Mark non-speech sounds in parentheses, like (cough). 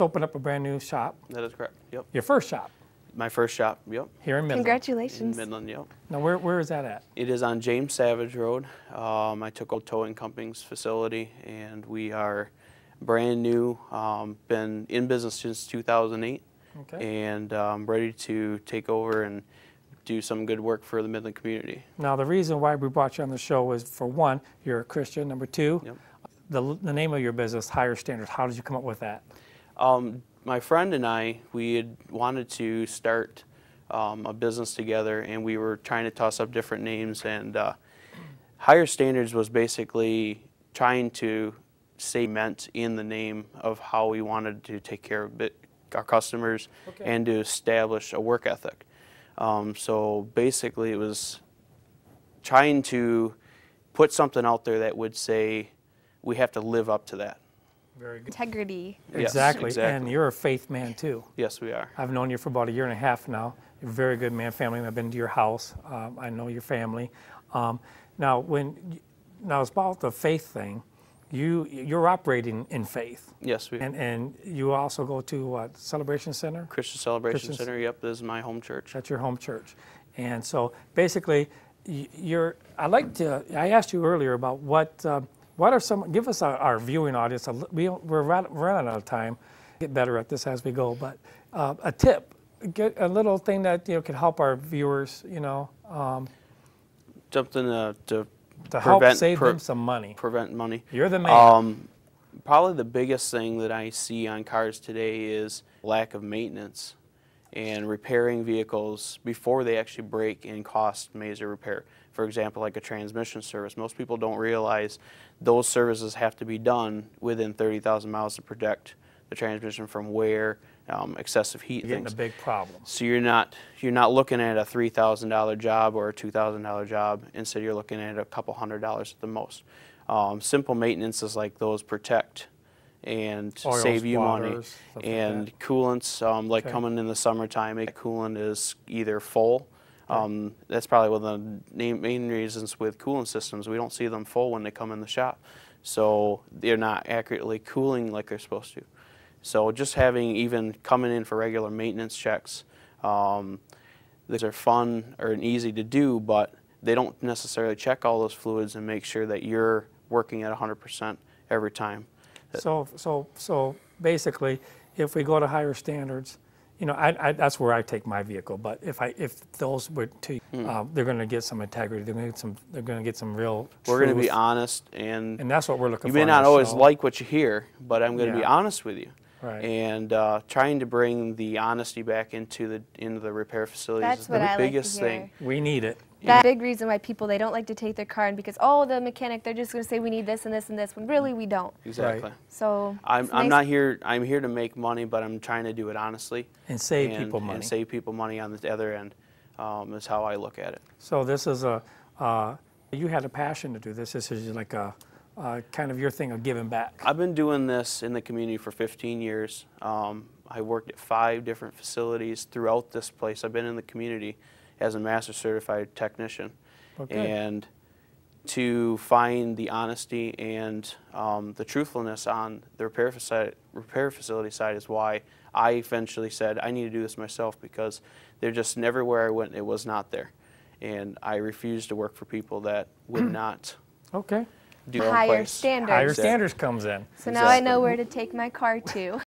opened up a brand new shop, That is correct. Yep. your first shop My first shop. Yep. here in Midland. In Congratulations. Midland. Yep. Now, where, where is that at? It is on James Savage Road. Um, I took out Towing Company's facility, and we are brand new. Um, been in business since 2008, Okay. and um, ready to take over and do some good work for the Midland community. Now, the reason why we brought you on the show is for one, you're a Christian. Number two, Yep. the, the name of your business, Higher Standards. How did you come up with that? Um, my friend and I, we had wanted to start um, a business together, and we were trying to toss up different names. And uh, Higher Standards was basically trying to say meant in the name of how we wanted to take care of it, our customers Okay. and to establish a work ethic. Um, so basically, it was trying to put something out there that would say we have to live up to that. Very good. Integrity. Yes, exactly. And you're a faith man too. Yes, we are. I've known you for about a year and a half now. You're a very good man, family. I've been to your house. Um, I know your family. Um, now, when now it's about the faith thing. You you're operating in faith, Yes, we and and you also go to what Celebration Center. Christian Celebration Christian- Center. Yep, this is my home church. That's your home church, and so basically, you're. I like to. I asked you earlier about what. Uh, what are some? Give us our, our viewing audience. A, we we're running out of time. Get better at this as we go, but uh, a tip, get a little thing that you know can help our viewers. You know, um, Something to, to to help Prevent- save pre- them some money. prevent money. You're the man. Um, probably the biggest thing that I see on cars today is lack of maintenance and repairing vehicles before they actually break and cost major repair. For example, like a transmission service. Most people don't realize those services have to be done within 30,000 miles to protect the transmission from wear, um, excessive heat, You're getting things. a big problem. So you're not you're not looking at a three thousand dollar job or a two thousand dollar job. Instead, you're looking at a couple hundred dollars at the most. Um, simple maintenance is like those protect and Oils, save you money. waters, stuff like And that. coolants, um, like Okay. coming in the summertime, a coolant is either full. Um, that's probably one of the main, main reasons with coolant systems. We don't see them full when they come in the shop. So they're not accurately cooling like they're supposed to. So just having even coming in for regular maintenance checks, um, these are fun or easy to do, but they don't necessarily check all those fluids and make sure that you're working at 100% every time. So, so, so basically, if we go to higher standards, you know, I, I, that's where I take my vehicle. But if I, if those were to, Hmm. uh, they're going to get some integrity. They're going to get some. They're going to get some real. We're going to be honest, and, and that's what we're looking you for. You may not always show. like what you hear, but I'm going to be honest with you. Right. And uh, trying to bring the honesty back into the into the repair facilities That's is the I like biggest hear. thing. We need it. That's a big reason why people they don't like to take their car and because oh the mechanic they're just going to say we need this and this and this when really we don't. Exactly. So I'm, I'm nice- not here. I'm here to make money, but I'm trying to do it honestly And save and, people money. and save people money on the other end. Um, is how I look at it. So this is a. Uh, you had a passion to do this. This is like a, uh, kind of your thing of giving back. I've been doing this in the community for 15 years. Um, I worked at five different facilities throughout this place. I've been in the community as a master certified technician. Okay. And to find the honesty and um, the truthfulness on the repair, faci- repair facility side is why I eventually said I need to do this myself because they're just everywhere I went it was not there. And I refused to work for people that would (clears throat) not Okay. do higher place. standards. Higher standards comes in. So now I know where to take my car to. (laughs)